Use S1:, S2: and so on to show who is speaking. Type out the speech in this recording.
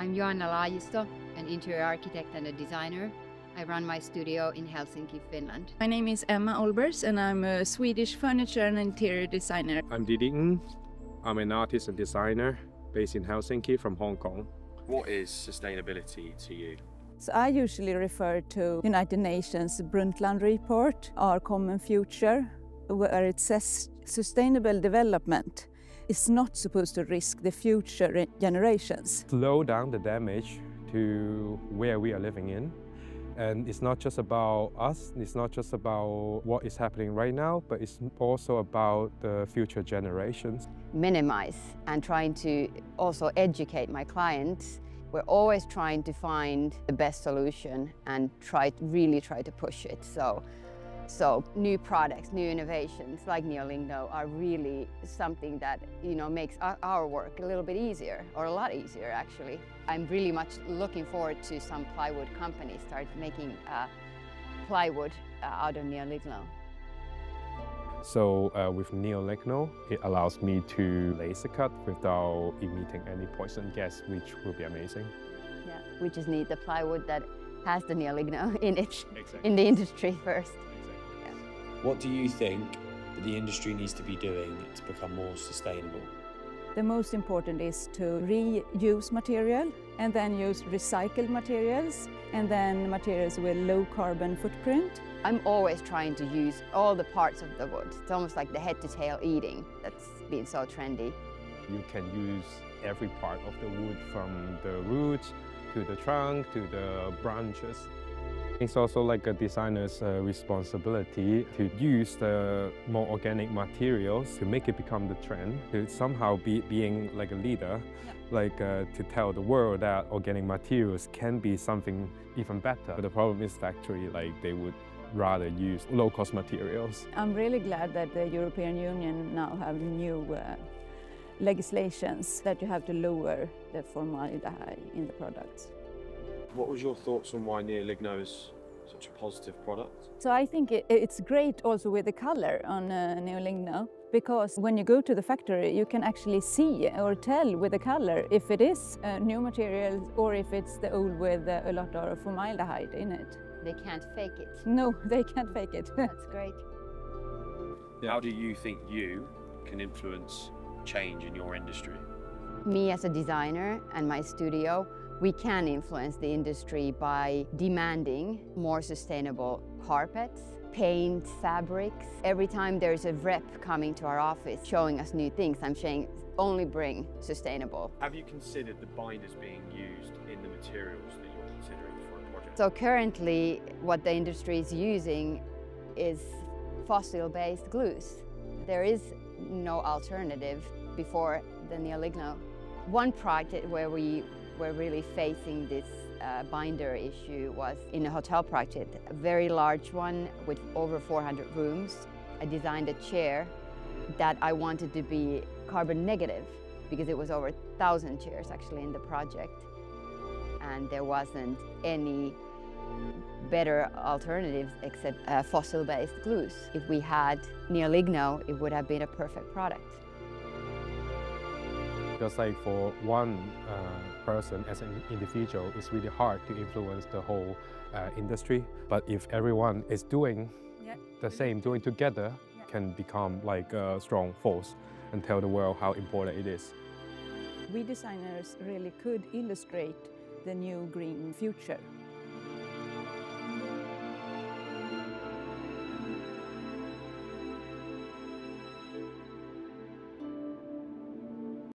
S1: I'm Joanna Laajisto, an interior architect and a designer. I run my studio in Helsinki, Finland.
S2: My name is Emma Olbers and I'm a Swedish furniture and interior designer.
S3: I'm Didi Ng. I'm an artist and designer based in Helsinki from Hong Kong.
S4: What is sustainability to you?
S5: So I usually refer to United Nations Brundtland report, Our Common Future, where it says sustainable development is not supposed to risk the future generations.
S3: Slow down the damage to where we are living in. And it's not just about us, it's not just about what is happening right now, but it's also about the future generations.
S1: Minimize and trying to also educate my clients. We're always trying to find the best solution and try really try to push it. So so new products, new innovations like Neoligno are really something that you know makes our work a little bit easier, or a lot easier actually. I'm really much looking forward to some plywood companies start making uh, plywood uh, out of Neoligno.
S3: So uh, with Neoligno, it allows me to laser cut without emitting any poison gas, which will be amazing.
S1: Yeah, we just need the plywood that has the Neoligno in it,
S3: exactly.
S1: in the industry first.
S4: What do you think that the industry needs to be doing to become more sustainable?
S5: The most important is to reuse material and then use recycled materials and then materials with low carbon footprint.
S1: I'm always trying to use all the parts of the wood. It's almost like the head to tail eating that's been so trendy.
S3: You can use every part of the wood from the roots to the trunk to the branches. It's also like a designer's uh, responsibility to use the more organic materials to make it become the trend, to somehow be being like a leader, like uh, to tell the world that organic materials can be something even better. But the problem is actually like they would rather use low-cost materials.
S5: I'm really glad that the European Union now have new uh, legislations that you have to lower the formaldehyde in the products.
S4: What was your thoughts on why Neoligno is such a positive product?
S5: So I think it, it's great also with the color on uh, Neoligno because when you go to the factory you can actually see or tell with the color if it is uh, new materials or if it's the old with uh, a lot of formaldehyde in it.
S1: They can't fake it.
S5: No, they can't fake it.
S1: That's great.
S4: How do you think you can influence change in your industry?
S1: Me as a designer and my studio, we can influence the industry by demanding more sustainable carpets, paint, fabrics. Every time there's a rep coming to our office showing us new things, I'm saying only bring sustainable.
S4: Have you considered the binders being used in the materials that you're considering for a project?
S1: So currently what the industry is using is fossil-based glues. There is no alternative before the Neoligno. One project where we were really facing this uh, binder issue was in a hotel project, a very large one with over 400 rooms. I designed a chair that I wanted to be carbon negative because it was over thousand chairs actually in the project and there wasn't any better alternatives except uh, fossil-based glues. If we had Neoligno, it would have been a perfect product.
S3: Because like for one uh, person as an individual, it's really hard to influence the whole uh, industry. But if everyone is doing yeah. the same, doing together, yeah. can become like a strong force and tell the world how important it is.
S5: We designers really could illustrate the new green future.